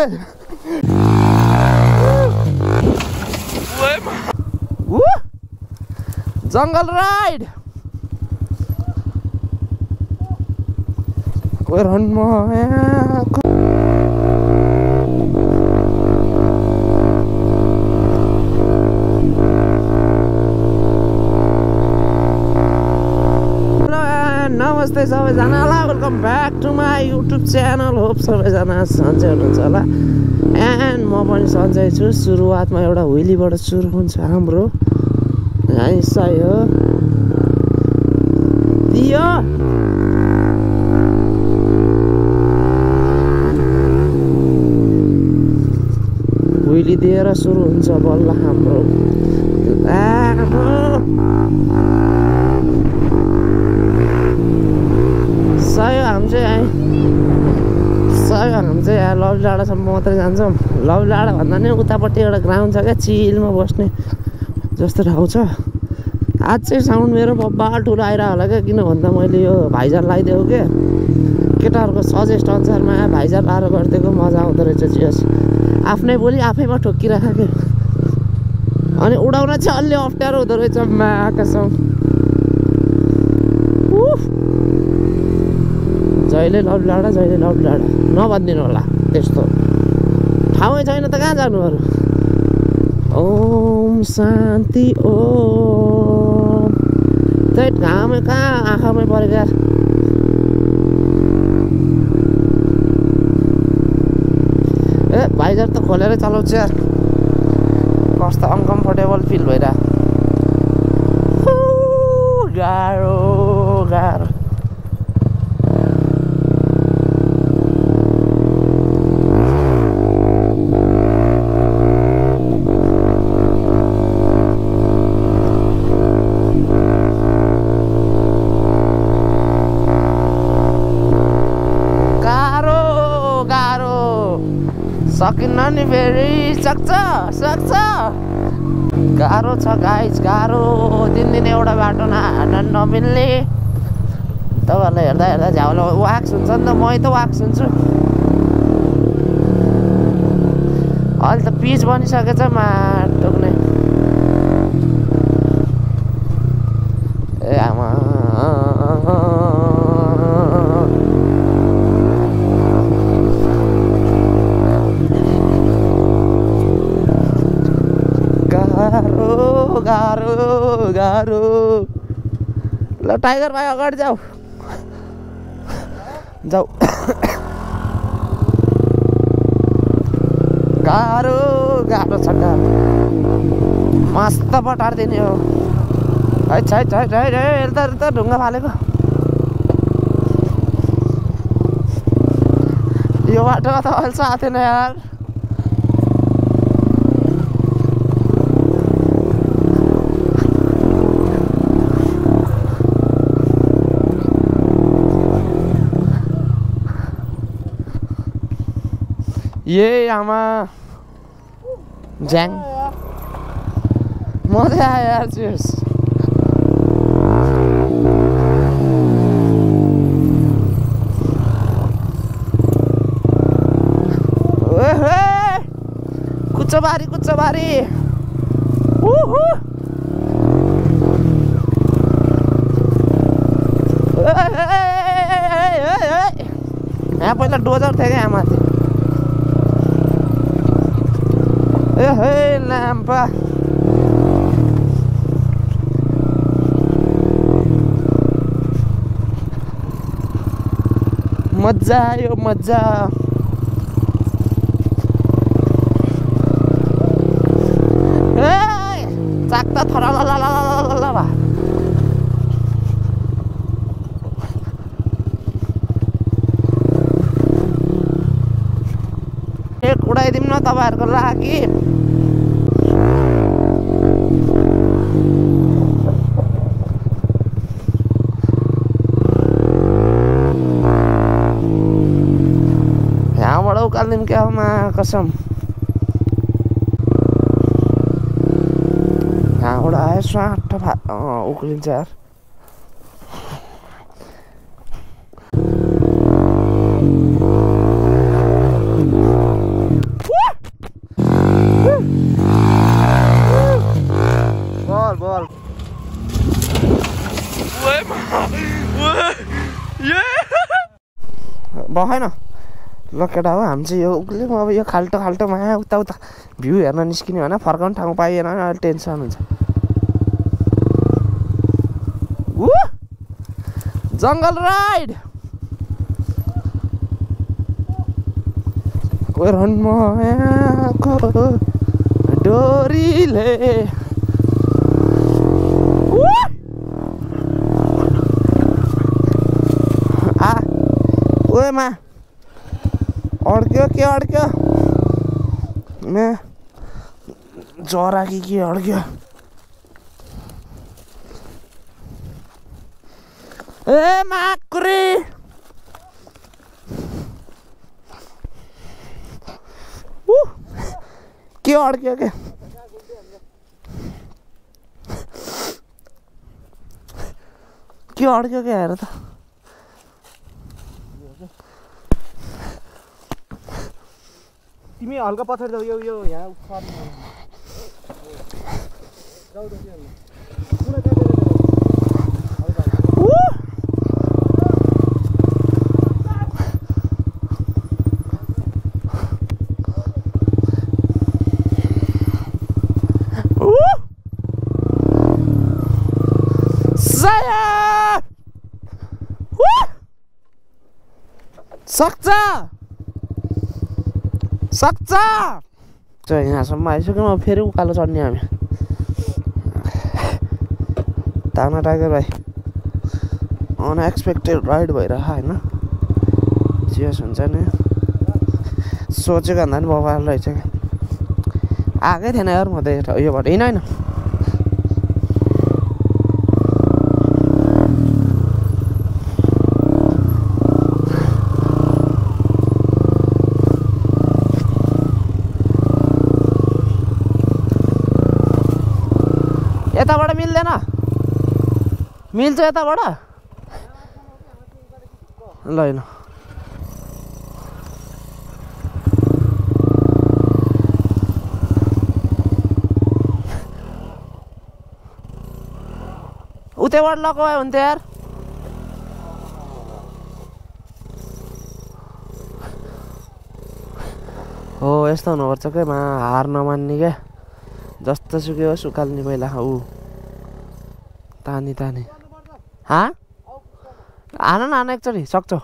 ए जङ्गल राइड रनमा नमस्ते सबैजनालाई welcome back to my YouTube channel hope सबैजना सन्चै हुनुहुन्छ होला। एन्ड म पनि सन्चै छु। सुरुवातमा एउटा हुइलीबाट सुरु हुन्छ हाम्रो। सही हो। दियो। हुइली दिएर सुरु हुन्छ बल्ल हाम्रो। सय हामी चाहिँ यहाँ सय हामी चाहिँ यहाँ लभ डाँडासम्म मात्रै जान्छौँ लभ डाँडा भन्दा नि उतापट्टि एउटा ग्राउन्ड छ क्या चिलमा बस्ने जस्तो ठाउँ छ आज चाहिँ साउन्ड मेरो बब्बा ठुलो आइरह होला क्या किन भन्दा मैले यो भाइजर लगाइदिएको क्या केटाहरूको सजेस्ट अनुसारमा भाइजर लाएर गरिदिएको मजा आउँदो रहेछ चियस आफ्नै बोली आफैमा ठोकिरहेको अनि उडाउन चाहिँ अलि अप्ठ्यारो हुँदो रहेछ मा आकाशमा जहिले लभ लाडा जहिले लभ लाडा। नभनिदिनु होला त्यस्तो। ठाउँै छैन त कहाँ जानु अरू? ओम शान्ति ओम। त्यही घामै कहाँ आँखामै परेको? ए भाइजर त खोलेरै चलाउँछु यार। कस्तो अनकम्फर्टेबल फिल भइरहेको। गाह्रो। सकिन्न नि फेरि सक्छ सक्छ गाह्रो छ गाइज गाह्रो। दिनदिन एउटा बाटो न नमिल्ने। तपाईँहरूलाई हेर्दा हेर्दा झ्याउलो वाक्स हुन्छ नि त मै त वाक्स हुन्छु। अहिले त पिच बनिसकेछ माटोक्ने टाइगर भाइ अगाडि जाऊ जाऊ गाह्रो गाह्रो छ गाह्रो मस्त पटारिदिने हो है छै छै छै हेर्दा हेर्दा ढुङ्गा फालेको यो बाटो त अहिले साथ थिएन यार ये आमा ज्याङ मजा आयो यार चियर्स कुच्चोबारी कुच्चोबारी। यहाँ पहिला डोजर थियो क्या यहाँ माथि? ए ल्याम्पा मजा आयो मजा उडाइदिउँ न तपाईँहरूको लागि यहाँबाट उकालिदिउँ क्या मा कसम। यहाँबाट आयो स्वाट उक्लिन्छ भएन। ल केटा हो हामी चाहिँ यो उक्ले अब यो खाल्टो खाल्टोमा उता उता भ्यू हेर्न निस्किने होइन। फर्काउने ठाउँ पाइएन अलिक टेन्सन हुन्छ। ऊ जङ्गल राइड! डोरीले ऊ! आ ओएमा अड्क्यो के अड्क्यो? मे। जरा कि के अड्क्यो? ए माक्री। ऊ! के अड्क्यो के? के अड्क्यो के हेर त? तिमी हल्का पछाडि जाऊ यो यो यहाँ सर्नु जाऊ जाऊ त्यो पुरा त्यहाँ त्यहाँ, त्यहाँ, त्यहाँ। ऊ! ऊ! साया! ऊ! सक्छ सक्छ। यहाँसम्म आइसक्यौँ फेरि उकालो चढ्ने हामी। ताना टाइगर भाइ अनएक्सपेक्टेड राइड भइरह होइन। चियस हुन्छ नि। सोचेको भन्दा पनि बबाल रहेछ क्या। आएकै थिएन यार म त योबाट होइन होइन यताबाट मिल्दैन मिल्छ यताबाट? ल होइन उतैबाट लगायो हुन्थ्यो यार। हो यस्तो हुनुपर्छ क्या मा हार नमान्ने क्या जस्तो सुकै होस् उकाल्ने पहिला। ऊ। तानी तानी। हा? हान न हान एकचोटि सक्छौ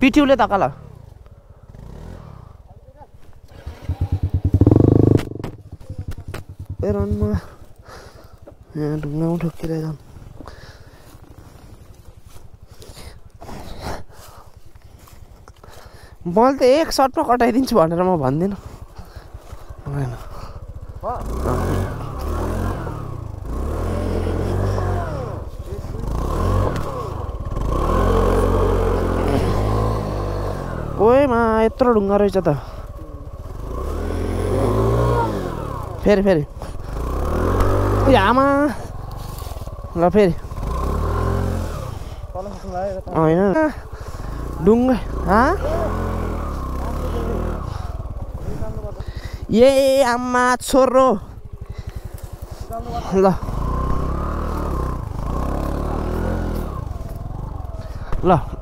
पिठ्युले तकाल. ए रनमा यहाँ ढुङ्गामा ठोकिरहेछ मैले त एक सर्टमा कटाइदिन्छु भनेर म भन्दिनँ होइन ओएमा यत्रो ढुङ्गा रहेछ त फेरि फेरि आमा ल फेरि। होइन ढुङ्गा ए आमा छोरो ल ल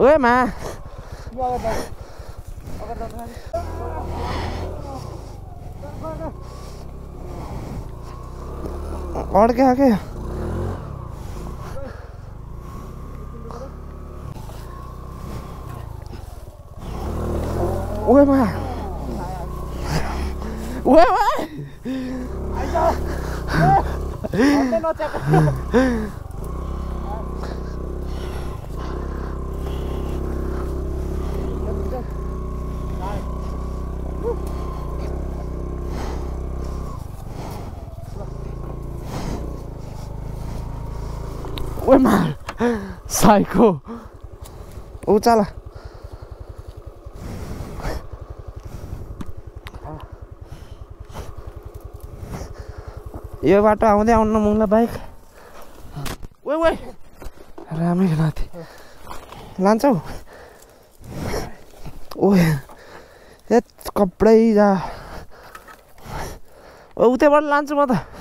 ओए मा ओए मा ओए मा साइको ऊ चल यो बाटो आउँदै आउनु मुङ्ला बाइक। ओए ओए रामै नाथे लान्छौ? ओए ए कपडै जा। ओ उतैबाट लान्छु म त।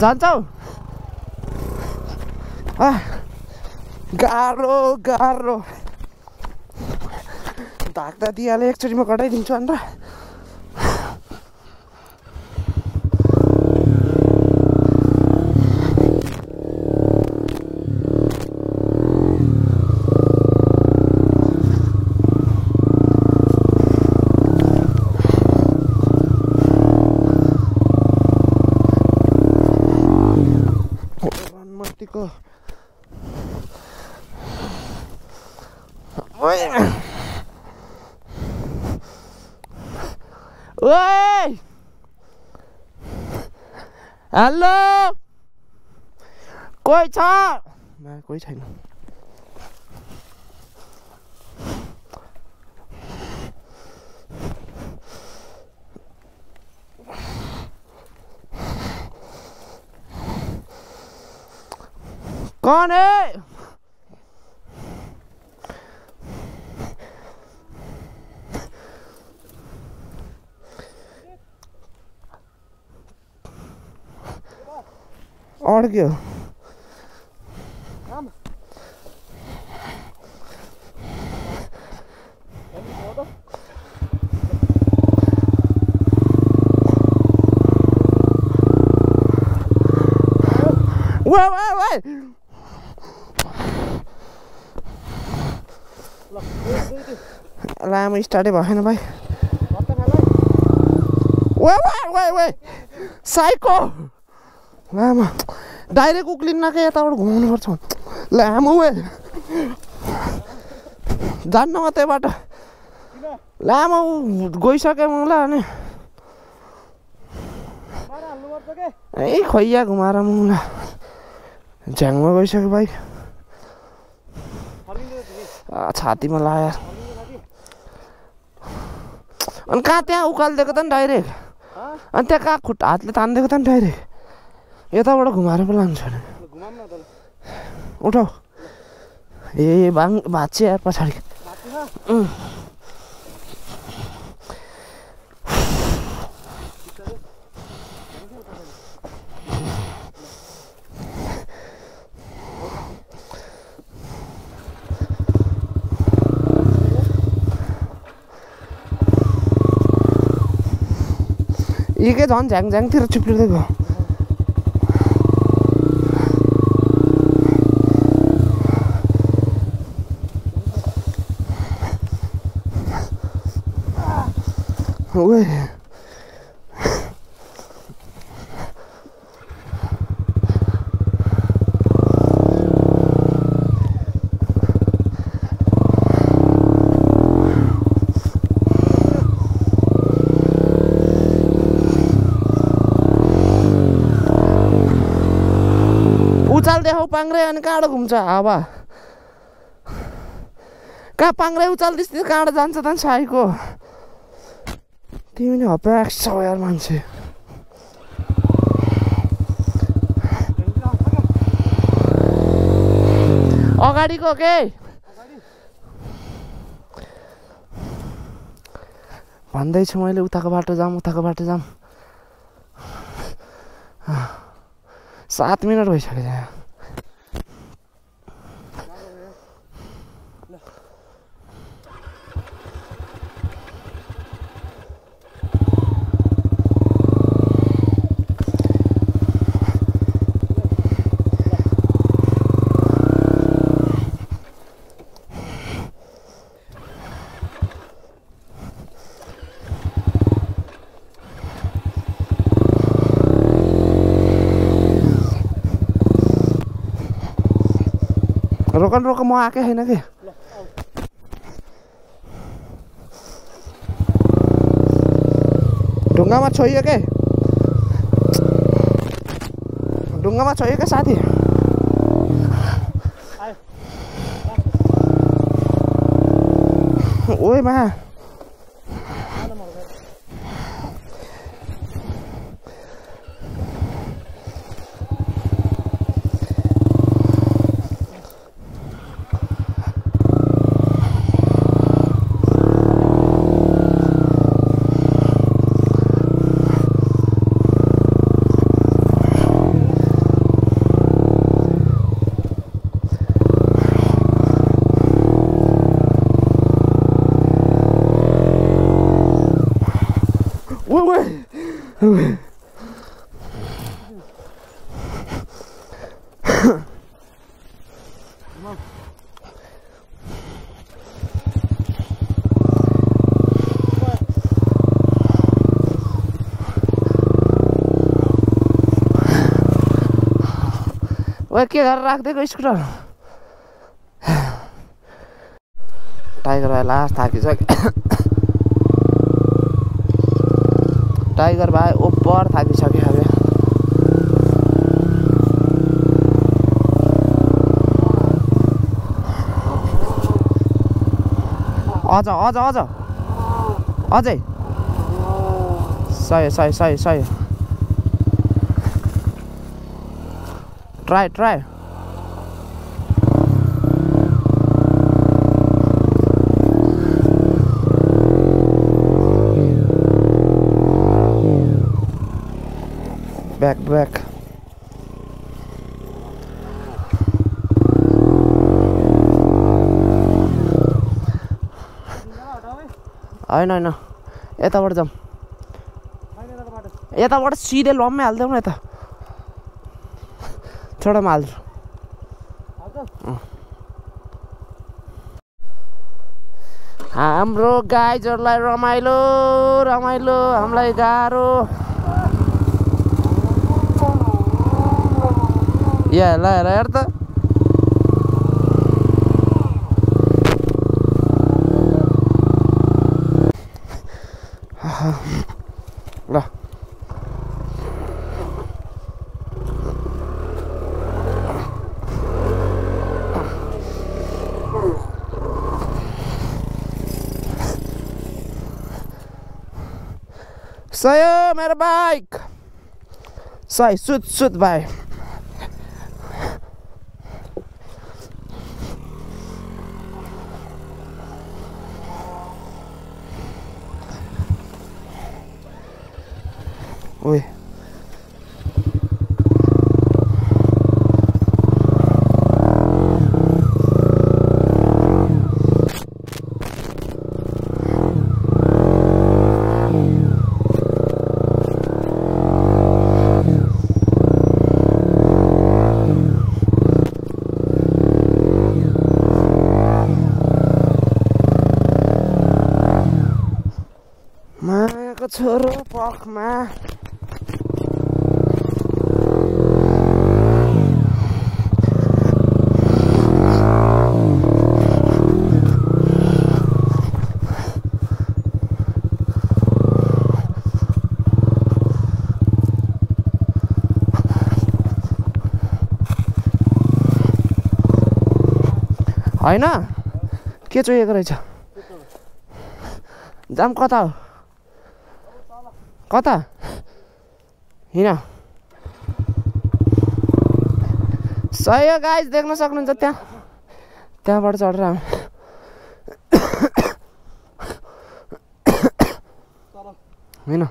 जान्छौ? गाह्रो गाह्रो। धाक्दा दिइहालेँ एकचोटिमा कटाइदिन्छु अन्त मस्तीको ओए ओए हेलो कोही छ मा कोही छैन कौन है अड्क्यो वे वे वे लामो स्टार्टै भएन भाइ। वे वे वे साइको! लामो। डाइरेक्ट उक्लिन्न कि यताबाट घुमाउनुपर्छ लामो वे जान्न म त्यहीबाट। लामो गइसक्यो मलाई अनि। ए खैया घुमाएर मुला झ्याङमा गइसक्यो भाइ। छातीमा लायो। अनि कहाँ त्यहाँ उकालिदिएको त नि डाइरेक्ट? अनि त्यहाँ कहाँ खुट्टा हातले तानिदिएको त नि डाइरेक्ट? यताबाट घुमाएर पो लान्छ अरे ल घुमाउँ न त ल उठाउ ए भाङ भाँच्यो यार पछाडि भाँच्ची छ उम्. यी के झन् झ्याङ झ्याङतिर चिप्लिँदै गयो ओए उचाल देखाउ पाङ्रे अनि कहाँबाट घुम्छ हावा। कहाँ पाङ्रे उचाल त्यस्तै कहाँबाट जान्छ त साईको। तिमी नै हप्याक छौ यार मान्छे। अगाडिको के? भन्दैछु मैले उताको बाटो जाऊँ उताको बाटो जाऊँ सात मिनट भइसक्यो यहाँ रोक न रोक म आएकै छैन कि ढुङ्गामा छोइयो के ढुङ्गामा छोइयो क्या साथी आयो ओए मा आलो म घर ओ के गरेर राखिदिएको स्कुटर टाइगर भाइ लास्ट थाकिसक्यो टाइगर भाइ ओभर थाकिसक्यो अब अझ अझ अझ अझै सय सय सय सय ट्राई ट्राई ब्याक ब्याक होइन होइन। यताबाट जाउँ यताबाट सिधै लम्मै हालिदेऊ न यता। छोडामा हाल्छु। हाम्रो गाइजहरूलाई रमाइलो रमाइलो हामीलाई गाह्रो। या ल हेर त। सय मेरो बाइक सय सुत सुत भाइ ओए मायाको छोरो होइन? के चोएको रहेछ? जाम कता हो? कता? हिँड। सही हो गाइस देख्न सक्नुहुन्छ त्यहाँ। त्यहाँबाट चढेर। होइन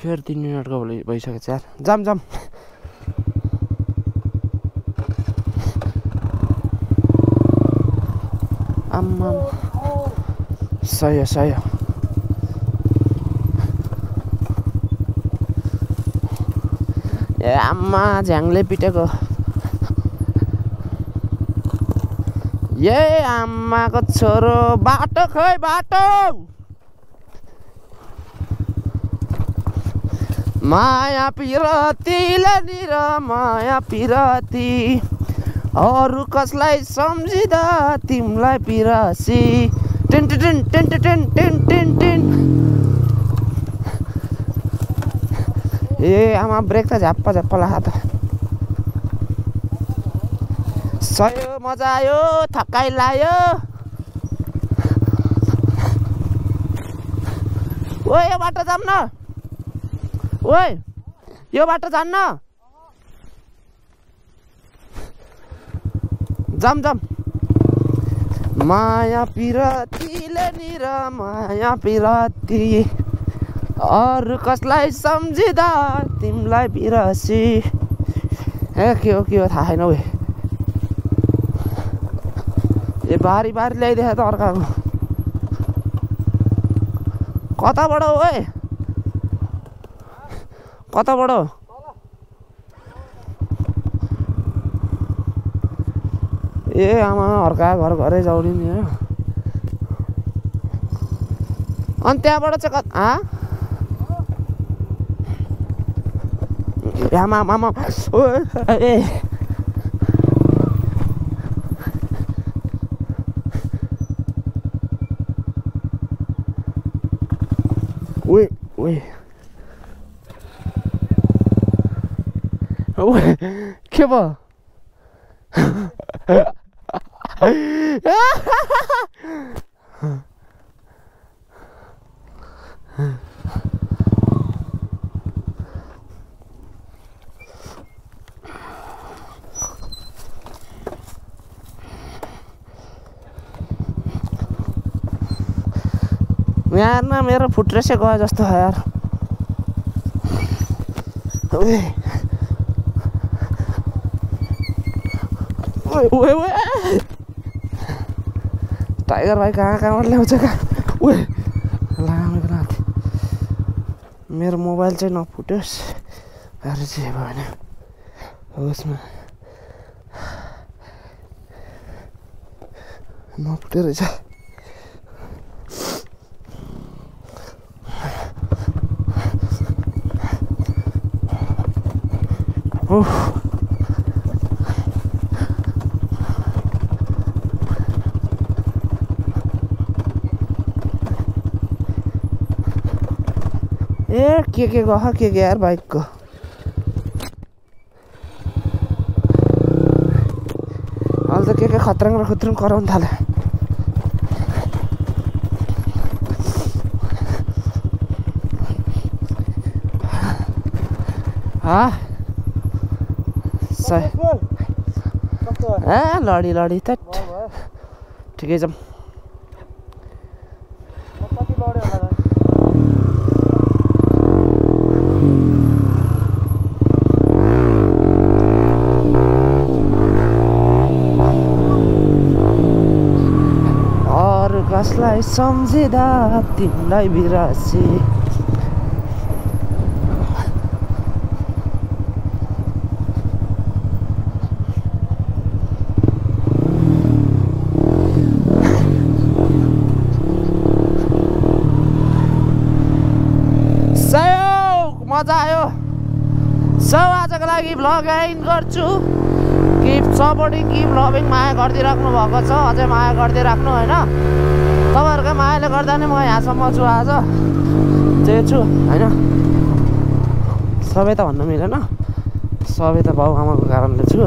फेरि तिन मिनटको भोलि भइसक्यो यार। जाम जाम। सही हो ए आम्मा झ्याङले पिटेको। ए आम्माको छोरो बाटो खै बाटो! माया पिरतीले निर माया पिरती। अरू कसलाई सम्झिँदा तिमीलाई पिरासी? Ten ten ten ten ten ten ten ए आमा ब्रेक त झ्याप्पा झ्याप्पा लाग्यो त सयो मजा आयो थकाइ लायो ओ यो बाटो जाऊँ न ओए यो बाटो जान्न जाम जाम माया पिरतीले निर माया पिरती। अरू कसलाई सम्झिँदा तिमीलाई बिरसी ए के हो के हो थाहा छैन उयो। ए बारी बारी ल्याइदिए त अर्काको। कताबाट ओए कताबाट हो? ए आमा अर्का घर घरै जाउने नि हो अनि त्यहाँबाट चाहिँ कता आमा आमा ए। के भयो? ना मेरो फुट्रेसै गयो जस्तो छ यार। ओए ओए। टाइगर भाइ कहाँ कहाँबाट ल्याउँछ कहाँ ओए लामेको नाथ मेरो मोबाइल चाहिँ नफुटोस् अरू चाहिँ भएन होसमा नफुटे रहेछ ए के के गह के के यार बाइकको अहिले त के के खत्रङ र खुत्रङ कराउनु थाल्यो हा सही बोल कस्तो भयो? ए लडी लडी त भयो भयो ठिकै छ म अरू कसलाई सम्झिँदा तिमीलाई बिरासी मजा आयो सो आजको लागि भ्लग एन्ड गर्छु किप सपोर्टिङ किप लभिङ माया गरिदिइराख्नु भएको छ अझै माया गरिदिइराख्नु होइन मायाले गर्दा नै म यहाँसम्म छु आज। त्यही छु होइन? सबै त भन्न मिलेन। सबै त बाउ आमाको कारणले छु।